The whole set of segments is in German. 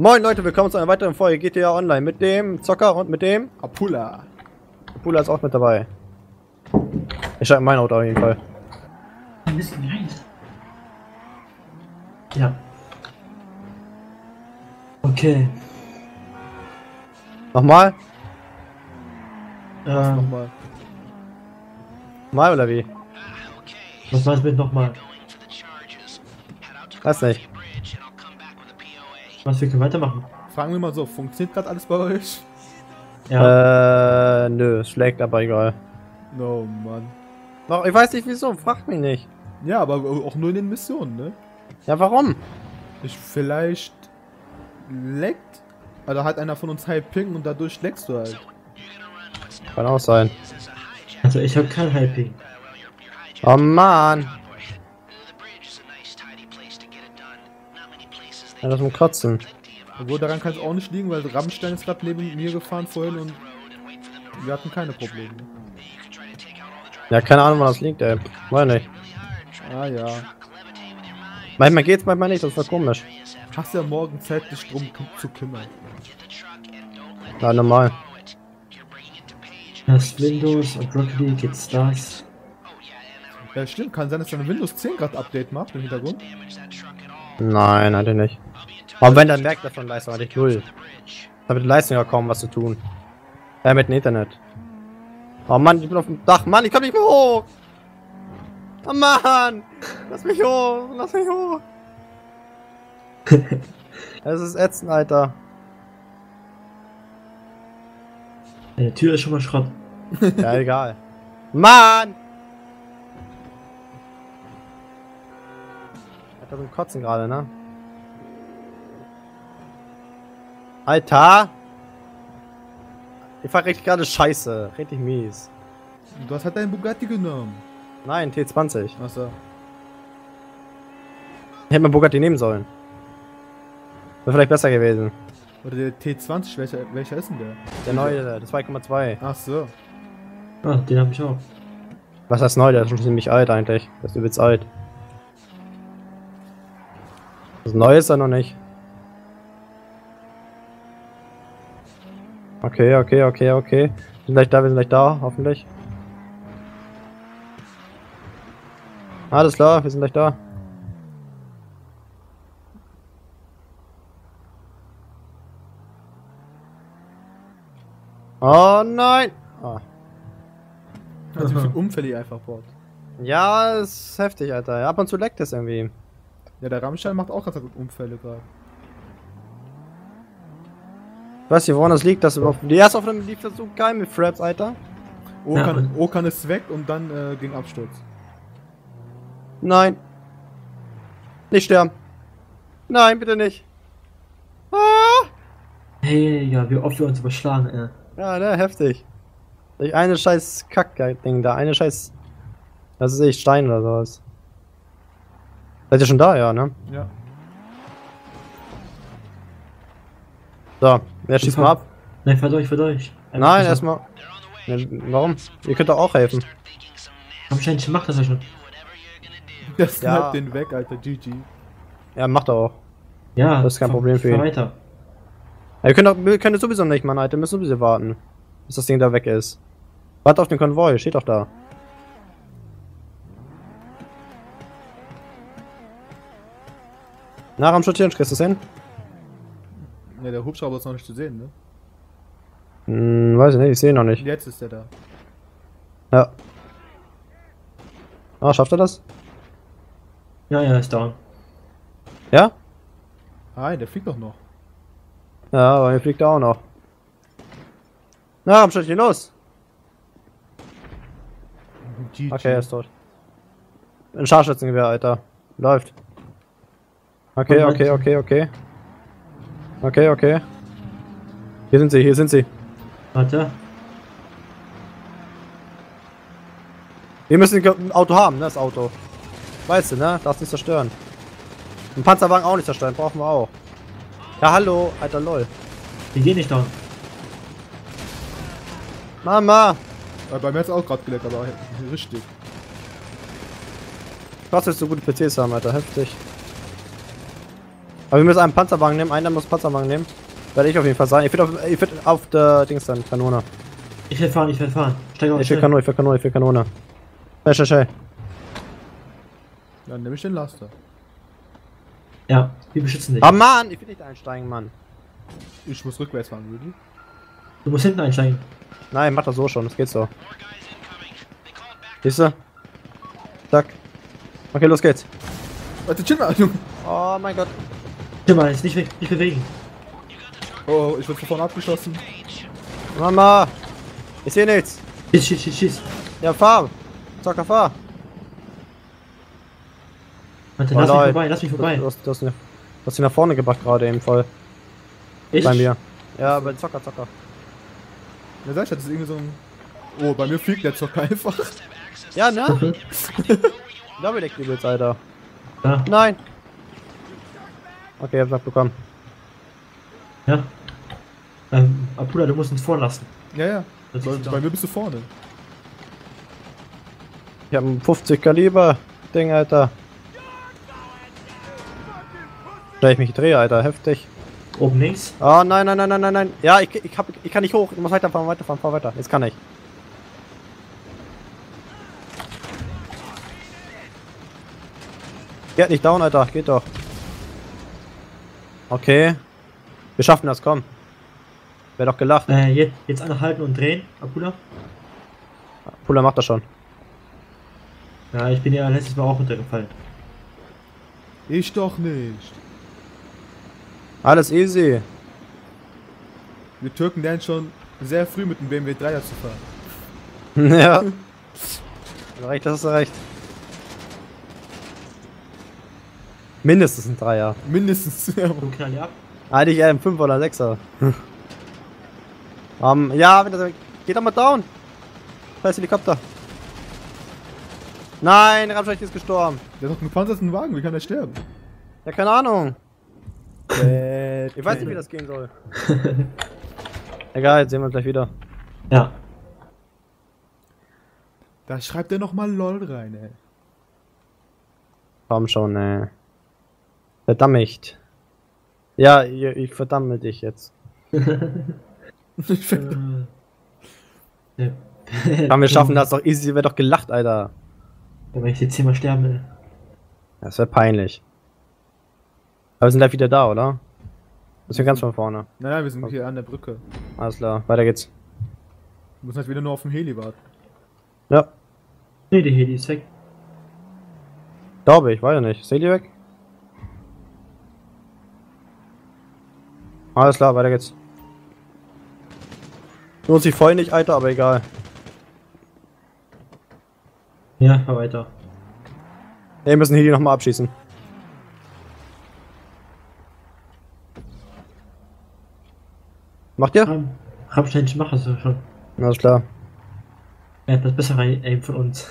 Moin Leute, willkommen zu einer weiteren Folge GTA Online mit dem Zocker und mit dem Apula. Pula ist auch mit dabei. Ich in mein Auto auf jeden Fall. Ein bisschen rein. Ja. Okay. Nochmal? Ähm, Nochmal. Mal oder wie? was meinst du mit nochmal? Weiß nicht. Was wir können weitermachen? Fragen wir mal so, funktioniert gerade alles bei euch? Ja. Äh, nö, es schlägt aber egal. No, Mann. Doch, ich weiß nicht wieso, fragt mich nicht. Ja, aber auch nur in den Missionen, ne? Ja, warum? Ich vielleicht leckt. Also hat einer von uns High Ping und dadurch leckst du halt. Kann auch sein. Also ich habe kein Hyping. Oh Mann. Ja, das ist ein Kotzen. Obwohl daran kann es auch nicht liegen, weil Rammstein ist gerade neben mir gefahren vorhin und wir hatten keine Probleme. Ja, keine Ahnung, wo das liegt, ey. Weiß nicht. Ah ja. Manchmal geht's, manchmal nicht, das ist voll komisch. Hast ja morgen Zeit, dich drum zu kümmern. Ja, normal. Das Windows und Rocket League geht Stars. Ja, stimmt. Kann sein, dass er ein Windows 10 gerade Update macht im Hintergrund. Nein, hatte ich nicht. Aber wenn, dann merkt er von Leistung, hatte ich null. Da mit Leistung ja kaum was zu tun. Äh, mit dem Internet. Oh Mann, ich bin auf dem Dach. Mann, ich komm nicht mehr hoch. Oh Mann. Lass mich hoch. Lass mich hoch. Es ist ätzend, Alter. Die Tür ist schon mal Schrott. Ja, egal. Mann! Hat er so ein Kotzen gerade, ne? Alter! Ich fahr richtig gerade scheiße. Richtig mies. Du hast halt deinen Bugatti genommen. Nein, T20. Achso. Ich hätte mir Bugatti nehmen sollen. Wäre vielleicht besser gewesen. Oder der T20, welcher, welcher ist denn der? Der neue, der 2,2. Ach so. Ah, den habe ich auch. Was heißt neu? Der ist schon ziemlich alt eigentlich. Der ist übelst alt. Das neue ist er noch nicht. Okay, okay, okay, okay. Wir sind gleich da, wir sind gleich da, hoffentlich. Alles klar, wir sind gleich da. Oh nein! Ah. Also wie viele Unfälle ihr einfach baut. Ja, ist heftig, Alter. Ab und zu leckt es irgendwie. Ja, der Rammstein macht auch ganz gut Unfälle gerade. Weiß nicht, woran das liegt, dass überhaupt. Die erste Aufnahme lief das so geil mit Fraps, Alter. Okan, Okan ist weg und dann äh, ging Absturz. Nein. Nicht sterben. Nein, bitte nicht. Ah! Hey, ja, wie oft wir uns überschlagen, ey. Ja, ne, heftig. Durch eine scheiß Kack-Ding da, eine scheiß. Das ist echt Stein oder sowas. Seid ihr schon da, ja, ne? Ja. So, wer schießt mal ab? Nein, fahrt euch, fahrt euch. Nein, erstmal. Ne, warum? Ihr könnt doch auch helfen. Wahrscheinlich macht das ja schon. Der sniped Ja. den weg, Alter. GG. Ja, macht doch auch. Ja, Das ist kein fahr- Problem für fahr ihn. weiter. Ja, ihr könnt, doch, wir können sowieso nicht, Mann, Alter. Wir müssen sowieso warten. Bis das Ding da weg ist. Wart auf den Konvoi, steht doch da. Nach am Schuttieren, kriegst du es hin? Ja, der Hubschrauber ist noch nicht zu sehen, ne? Hm, weiß ich nicht, ich sehe ihn noch nicht. Jetzt ist der da. Ja. Ah, schafft er das? Ja, ja, ist down. Ja? Ah, der fliegt doch noch. Ja, aber mir fliegt er auch noch. Na, am Schuttieren, los! GG. Okay, er ist tot. Ein Scharfschützengewehr, Alter. Läuft. Okay, okay, okay, okay. Okay, okay. Hier sind sie, hier sind sie. Warte. Wir müssen ein Auto haben, ne, das Auto. Weißt du, ne? Darfst nicht zerstören. Ein Panzerwagen auch nicht zerstören, brauchen wir auch. Ja, hallo, alter lol. Die gehen nicht down. Mama! Bei mir hat's auch gerade geleckt, aber richtig. Was willst du gute PCs haben, Alter? Heftig. Aber wir müssen einen Panzerwagen nehmen, einer muss Panzerwagen nehmen. Werde ich auf jeden Fall sein. Ich will auf, ich will auf der Dings dann, Kanone. Ich will fahren, ich will fahren. Steig auf, Ich will. Kanone, ich will Kanone, ich will Kanone. Schnell, schnell, schnell. Dann nehme ich den Laster. Ja, wir beschützen dich. Ah Mann, ich will nicht einsteigen, Mann. Ich muss rückwärts fahren, Rudy. Du musst hinten einsteigen. Nein, mach das so schon, das geht so. Siehst du? Zack. Okay, los geht's. Warte, chill mal, Junge. Oh mein Gott. Mal, jetzt nicht, weg, nicht bewegen. Oh, ich wurde von vorne abgeschossen. Mama! Ich sehe nichts. Schieß, schieß, schieß, schieß. Ja, fahr. Zocker, fahr. Warte, Oh, lass mich Leute. vorbei, lass mich vorbei. Du hast, du hast, du hast ihn nach vorne gebracht gerade eben voll. Ich? Bei mir. Ja, bei Zocker, Zocker. Ja, sag ich, das ist irgendwie so ein. Oh, bei mir fliegt der Zocker einfach. Ja, ne? Double Deck übelst, Alter. Ja, Nein. Okay, ich hab's abbekommen. ja. Ähm, Apula, du musst uns vorlassen. Ja, ja. Bei mir bist du vorne. Ich hab ein 50 Kaliber Ding, Alter. Da ich mich drehe, Alter, heftig. Oben links. Oh nein, nein, nein, nein, nein, nein. Ja, ich, ich, hab, ich kann nicht hoch. Ich muss weiterfahren, weiterfahren, fahr weiter. Jetzt kann ich. Geht nicht down, Alter. Geht doch. Okay. Wir schaffen das, komm. Wäre doch gelacht. Äh, jetzt, jetzt anhalten und drehen. Apula. Pula macht das schon. Ja, ich bin ja letztes Mal auch runtergefallen. Ich doch nicht. Alles easy. Wir Türken lernen schon sehr früh mit dem BMW 3er zu fahren. ja. Recht, das hast du recht. Mindestens ein Dreier. Mindestens. Ja. Und knall die ab. Eigentlich eher ein 5 oder 6er. um, ja, wenn das, geht doch mal down. Scheiß Helikopter. Nein, Ramscheid ist gestorben. Der hat doch einen gepanzerten Wagen, wie kann der sterben? Ja, keine Ahnung. Ich weiß nicht, wie das gehen soll. Egal, jetzt sehen wir uns gleich wieder. Ja. Da schreibt er nochmal LOL rein, ey. Komm schon, ey. Verdammt. Ja, ich, ich verdamme dich jetzt. Find, Äh, Komm, wir schaffen das doch easy, wäre doch gelacht, Alter. Ja, wenn ich jetzt zehnmal sterben will. Das wäre peinlich. Aber wir sind gleich wieder da, oder? Das sind ganz von vorne. naja, wir sind hier an der Brücke. Alles klar, weiter geht's. Wir müssen halt wieder nur auf dem Heli warten. Ja, Nee, die Heli ist weg. glaube ich, weiß ich nicht. Ist die weg? Alles klar, weiter geht's. Lohnt sich voll nicht, Alter, aber egal. Ja, weiter. Wir müssen hier die nochmal abschießen. Macht ihr? Ram, Rammstein, ich mach das ja schon. Alles klar. Er hat das bessere Aim von uns.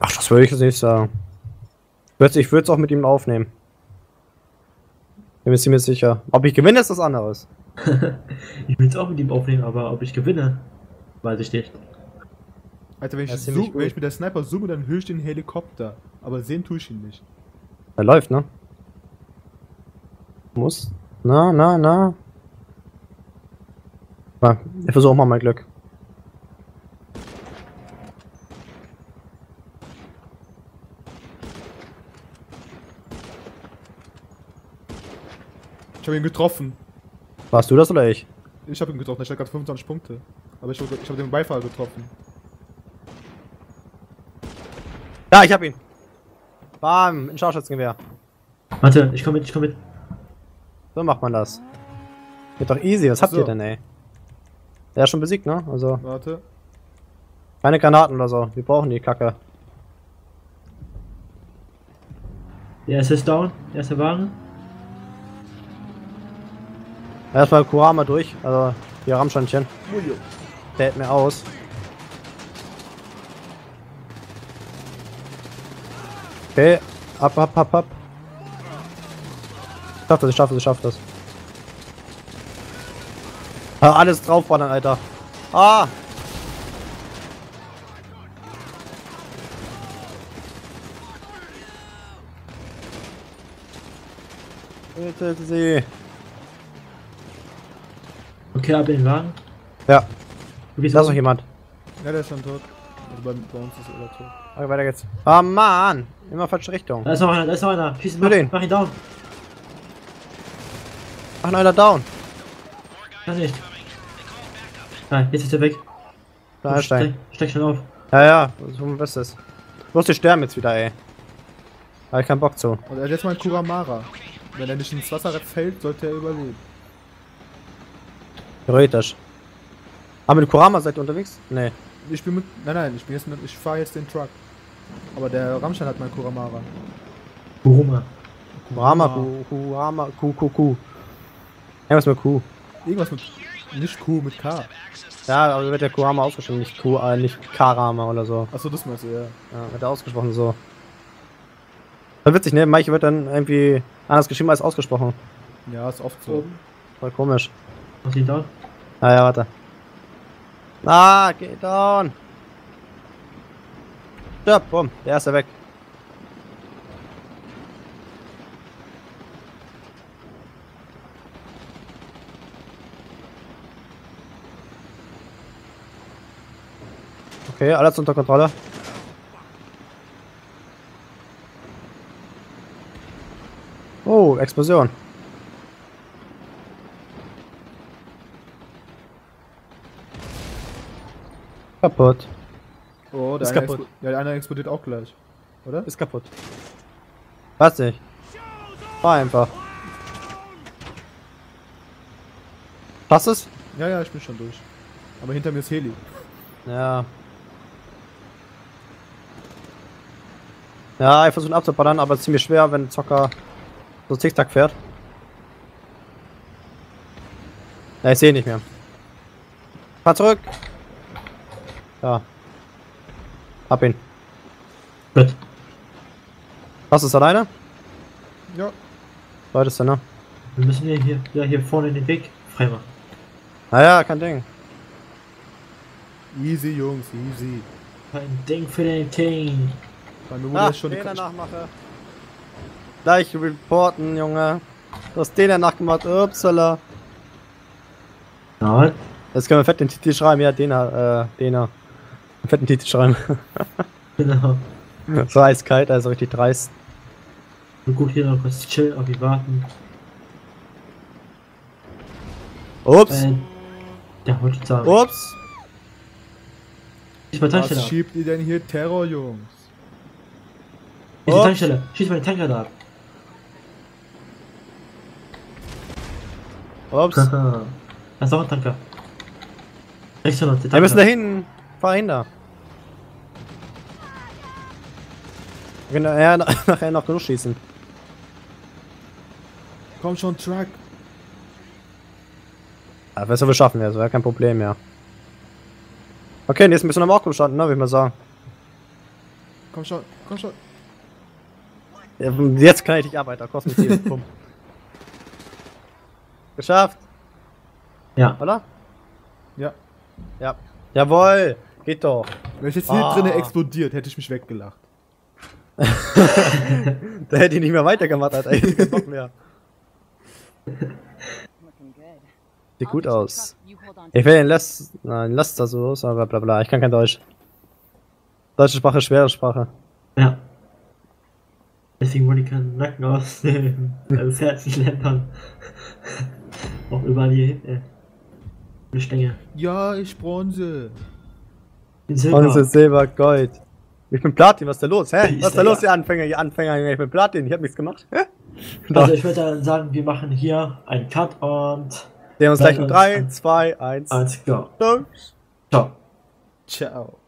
Ach, das würde ich jetzt nicht sagen. Ich würde es auch mit ihm aufnehmen. Bin mir ziemlich sicher. Ob ich gewinne, ist das anderes. ich will es auch mit ihm aufnehmen, aber ob ich gewinne, weiß ich nicht. Alter, wenn ich, zoom, wenn ich mit der Sniper zoome, dann höre ich den Helikopter. Aber sehen tue ich ihn nicht. Er läuft, ne? Muss. Na, na, na. Na, ich versuche mal mein Glück. Ich habe ihn getroffen. Warst du das oder ich? Ich habe ihn getroffen, ich hatte gerade 25 Punkte. Aber ich, ich habe den Beifahrer getroffen. Ja, ich hab ihn. Bam, ein Scharfschützengewehr. Warte, ich komm mit, ich komm mit. So macht man das. Geht doch easy, was habt So. ihr denn, ey? Der ist schon besiegt, ne? Also, Warte. keine Granaten oder so. Wir brauchen die Kacke. Der erste ist down, der erste Wagen. Erstmal Kurama durch, also die Rammsteinchen. Der hält mir aus. Okay, ab, ab, ab, ab. Ich schaff das, ich schaff das, ich schaff das. Ah, alles draufballern, Alter. Ah! Bitte sie. Ab in den Wagen. Ja, da ist noch jemand. Ja, der ist schon tot. Also bei, bei uns ist er tot. Okay, weiter geht's. Ah, Mann! Immer falsche Richtung. Da ist noch einer, da ist noch einer. Schieß ihn, mach, den. mach ihn down. Ach, einer down. Kann nicht. Nein, jetzt ist er weg. Da ist er. Steig, steig schon auf. Ja, ja, so mein Bestes. Du musst die sterben jetzt wieder, ey. Hab ich keinen Bock zu. Und er ist jetzt mal ein Kuramara. Wenn er nicht ins Wasser fällt, sollte er überleben. Theoretisch. Aber mit Kurama seid ihr unterwegs? Nee. Ich bin mit. Nein, nein, ich bin jetzt mit. Ich fahre jetzt den Truck. Aber der Rammstein hat mein Kuramara. Buruma. Kurama, Ku, Kurama, Ku, Ku, Ku. Irgendwas mit Q. Irgendwas mit. Nicht Q, mit K. Ja, aber wird der Kurama ausgesprochen, nicht Q, äh, nicht Karama oder so. Achso, das meinst du, ja. Ja, wird er ausgesprochen so. Voll witzig, ne? Manche wird dann irgendwie anders geschrieben als ausgesprochen. Ja, ist oft so. Voll komisch. Was ihn down? Ah ja, warte. Ah, geht down. Ja, bumm, der erste weg. Okay, alles unter Kontrolle. Oh, Explosion. Kaputt. Oh, der Ist eine, kaputt. ja, der eine explodiert auch gleich. Oder? Ist kaputt. Weiß nicht. War einfach. Passt es? Ja, ja, ich bin schon durch. Aber hinter mir ist Heli. Ja. Ja, ich versuche ihn abzuballern, aber ziemlich schwer, wenn Zocker so Zickzack fährt. Ja, ich sehe nicht mehr. Fahr zurück! Ja. Hab ihn. Gut. Hast du es alleine? Ja. Leute ist da, ne? Wir müssen hier, hier, ja, hier vorne den Weg freimachen. Naja, kein Ding. Easy, Jungs, easy. Ein Ding für den King. Bei mir wurde Ach, jetzt schon den eine nachmache. Gleich reporten, Junge. Du hast den danach gemacht, upsala. Ja, Jetzt können wir fett den Titel schreiben, ja, den, äh, den, einen fetten Titel schreiben. genau. so eiskalt, also richtig dreist. So gut hier noch kurz chill, auf ihn warten. Ups, Äh, der wollte ich sagen. ups. Schieß mal Tankstelle Was schiebt ihr denn hier Terror, Jungs? Schieß die. Tankstelle. Schieß mal den Tanker da ab. Ups. Da ist auch ein Tanker. Rechts von uns, der Wir müssen Tanker. da hin. Fahr hin da. Wir können ja, nachher noch genug schießen. Komm schon, Truck. Ja, besser wir schaffen wir, das wäre kein Problem mehr. Okay, jetzt müssen wir am Auch starten, ne, würde ich mal sagen. Komm schon, komm schon. Ja, Jetzt kann ich dich arbeiten, kostet mich Bumm. Geschafft, Ja. oder? Ja. Ja. Jawohl, geht doch. Wenn ich jetzt hier Ah. drinnen explodiert, hätte ich mich weggelacht. Da hätte ich nicht mehr weitergemacht, Alter. Ich hätte keinen Bock mehr. Sieht gut aus. Ich will den Last, nein, Laster so, so, bla bla bla. Ich kann kein Deutsch. Deutsche Sprache, schwere Sprache. Ja. Deswegen wurde ich keinen Nacken aus den äh, fertigen Ländern. Auch überall hier hin, ey. Eine Stänge. Ja, ich Bronze. Silber. Ist Silber, Gold. Ich bin Platin, was ist da los? Hä? Ist Was ist da der los, ja? ihr Anfänger, ihr Anfänger? Ich bin Platin, ich hab nichts gemacht. Hä? Also ich würde dann sagen, wir machen hier einen Cut und Sehen wir uns gleich in Dann- 3, 2, 1. eins, go. Ciao. Ciao. Ciao.